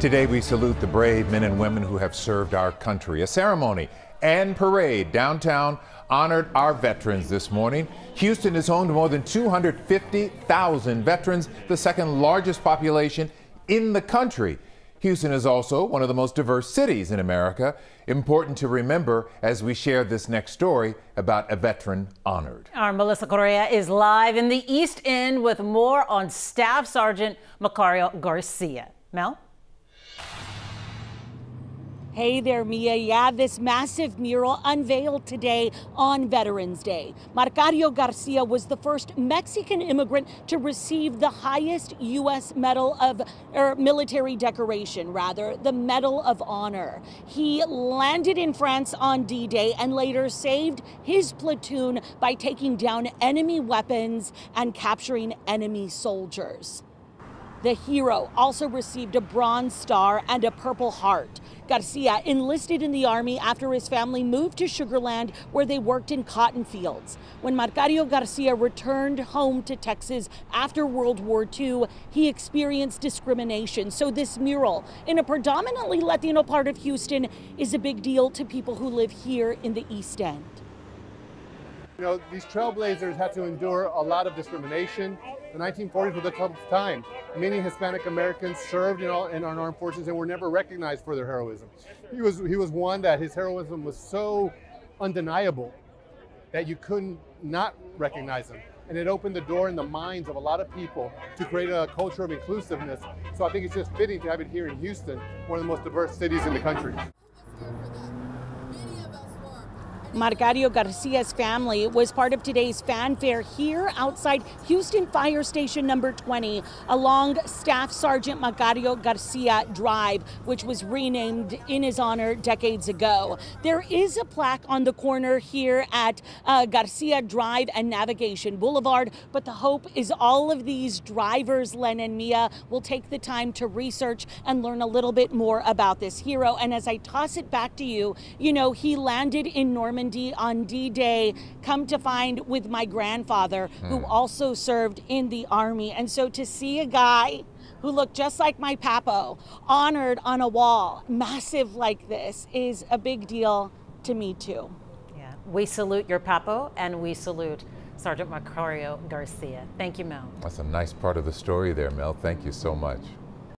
Today we salute the brave men and women who have served our country. A ceremony and parade downtown honored our veterans this morning. Houston is home to more than 250,000 veterans, the second largest population in the country. Houston is also one of the most diverse cities in America. Important to remember as we share this next story about a veteran honored. Our Melissa Correa is live in the East End with more on Staff Sergeant Macario Garcia. Mel? Hey there, Mia. Yeah, this massive mural unveiled today on Veterans Day. Macario Garcia was the first Mexican immigrant to receive the highest U.S. Medal of or military decoration, rather, the Medal of Honor. He landed in France on D Day and later saved his platoon by taking down enemy weapons and capturing enemy soldiers. The hero also received a Bronze Star and a Purple Heart. Garcia enlisted in the Army after his family moved to Sugar Land, where they worked in cotton fields. When Macario Garcia returned home to Texas after World War II, he experienced discrimination. So, this mural in a predominantly Latino part of Houston is a big deal to people who live here in the East End. You know, these trailblazers had to endure a lot of discrimination. The 1940s was a tough time. Many Hispanic Americans served in, all, in our armed forces and were never recognized for their heroism. He was, he was one that his heroism was so undeniable that you couldn't not recognize him. And it opened the door in the minds of a lot of people to create a culture of inclusiveness. So I think it's just fitting to have it here in Houston, one of the most diverse cities in the country. Macario Garcia's family was part of today's fanfare here outside Houston Fire Station number 20 along Staff Sergeant Macario Garcia Drive, which was renamed in his honor decades ago. There is a plaque on the corner here at uh, Garcia Drive and Navigation Boulevard, but the hope is all of these drivers, Len and Mia, will take the time to research and learn a little bit more about this hero. And as I toss it back to you, you know, he landed in Normandy Normandy on D Day, come to find with my grandfather, mm. who hmm. also served in the Army. And so to see a guy who looked just like my papo honored on a wall, massive like this, is a big deal to me, too. Yeah, we salute your papo and we salute Sergeant Macario Garcia. Thank you, Mel. That's a nice part of the story there, Mel. Thank you so much.